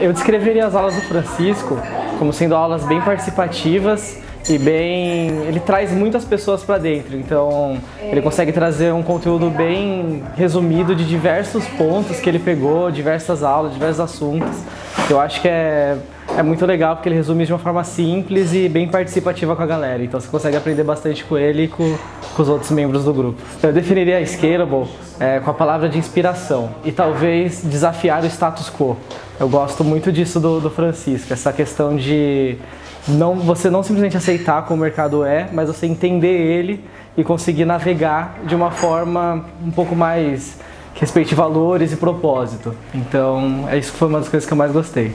Eu descreveria as aulas do Francisco como sendo aulas bem participativas e bem. Ele traz muitas pessoas para dentro, então ele consegue trazer um conteúdo bem resumido de diversos pontos que ele pegou, diversas aulas, diversos assuntos. Eu acho que é, é muito legal porque ele resume de uma forma simples e bem participativa com a galera, então você consegue aprender bastante com ele e com, com os outros membros do grupo. Eu definiria a Scalable é, com a palavra de inspiração e talvez desafiar o status quo. Eu gosto muito disso do, do Francisco, essa questão de não, você não simplesmente aceitar como o mercado é, mas você entender ele e conseguir navegar de uma forma um pouco mais que respeite valores e propósito. Então, é isso foi uma das coisas que eu mais gostei.